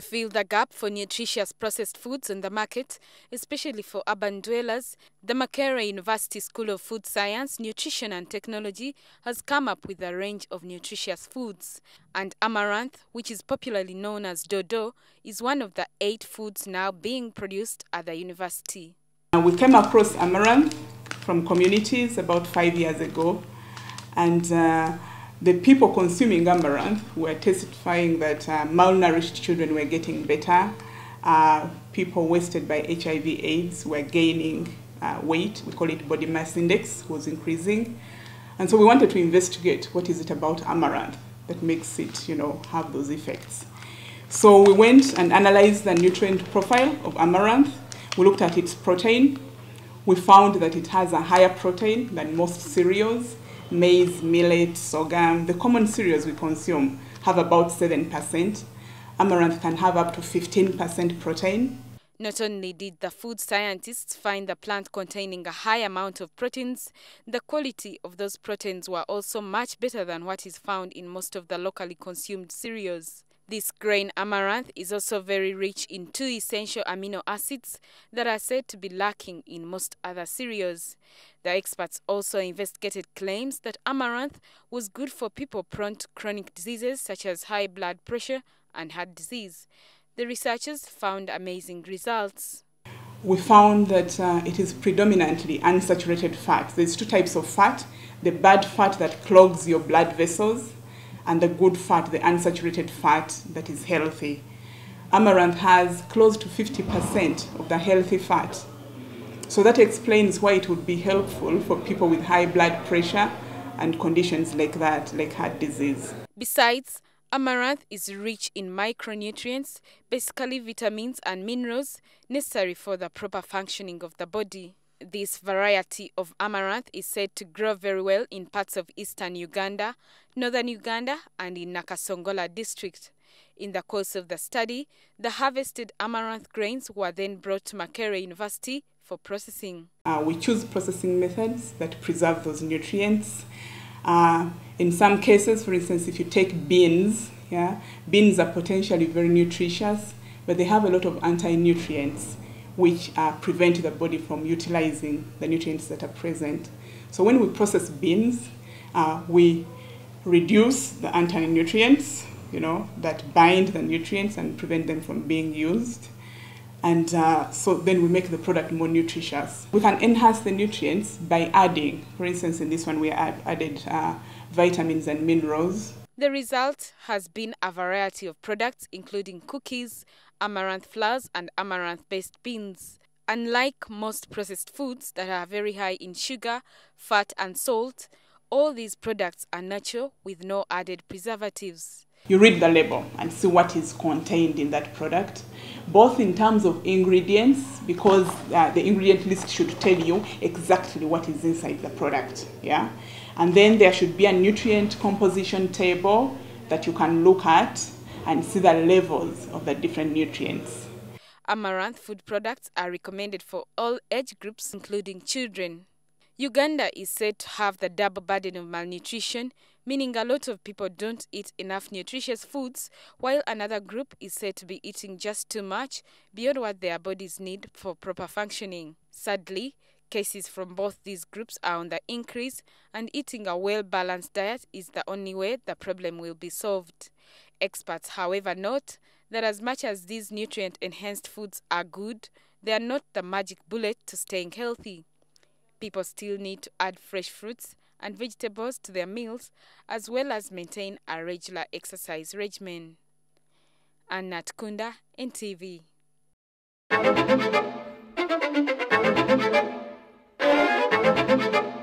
fill the gap for nutritious processed foods on the market, especially for urban dwellers, the Makerere University School of Food Science, Nutrition and Technology has come up with a range of nutritious foods. And amaranth, which is popularly known as dodo, is one of the eight foods now being produced at the university. We came across amaranth from communities about five years ago, and uh, the people consuming amaranth were testifying that uh, malnourished children were getting better. Uh, people wasted by HIV AIDS were gaining uh, weight. We call it body mass index was increasing. And so we wanted to investigate what is it about amaranth that makes it, you know, have those effects. So we went and analyzed the nutrient profile of amaranth. We looked at its protein. We found that it has a higher protein than most cereals maize, millet, sorghum, the common cereals we consume have about 7%. Amaranth can have up to 15% protein. Not only did the food scientists find the plant containing a high amount of proteins, the quality of those proteins were also much better than what is found in most of the locally consumed cereals. This grain amaranth is also very rich in two essential amino acids that are said to be lacking in most other cereals. The experts also investigated claims that amaranth was good for people prone to chronic diseases such as high blood pressure and heart disease. The researchers found amazing results. We found that uh, it is predominantly unsaturated fat. There's two types of fat the bad fat that clogs your blood vessels and the good fat, the unsaturated fat that is healthy. Amaranth has close to 50% of the healthy fat. So that explains why it would be helpful for people with high blood pressure and conditions like that, like heart disease. Besides, amaranth is rich in micronutrients, basically vitamins and minerals necessary for the proper functioning of the body. This variety of amaranth is said to grow very well in parts of eastern Uganda, northern Uganda, and in Nakasongola district. In the course of the study, the harvested amaranth grains were then brought to Makerere University for processing. Uh, we choose processing methods that preserve those nutrients. Uh, in some cases, for instance, if you take beans, yeah, beans are potentially very nutritious, but they have a lot of anti-nutrients which uh, prevent the body from utilizing the nutrients that are present. So when we process beans, uh, we reduce the anti-nutrients, you know, that bind the nutrients and prevent them from being used. And uh, so then we make the product more nutritious. We can enhance the nutrients by adding, for instance, in this one we add, added uh, vitamins and minerals. The result has been a variety of products, including cookies, amaranth flours, and amaranth based beans. Unlike most processed foods that are very high in sugar, fat, and salt, all these products are natural with no added preservatives. You read the label and see what is contained in that product, both in terms of ingredients, because uh, the ingredient list should tell you exactly what is inside the product. Yeah, and then there should be a nutrient composition table that you can look at and see the levels of the different nutrients. Amaranth food products are recommended for all age groups, including children. Uganda is said to have the double burden of malnutrition, meaning a lot of people don't eat enough nutritious foods, while another group is said to be eating just too much beyond what their bodies need for proper functioning. Sadly, cases from both these groups are on the increase, and eating a well balanced diet is the only way the problem will be solved. Experts, however, note that as much as these nutrient enhanced foods are good, they are not the magic bullet to staying healthy. People still need to add fresh fruits and vegetables to their meals, as well as maintain a regular exercise regimen. Anna Kunda, NTV. Thank you.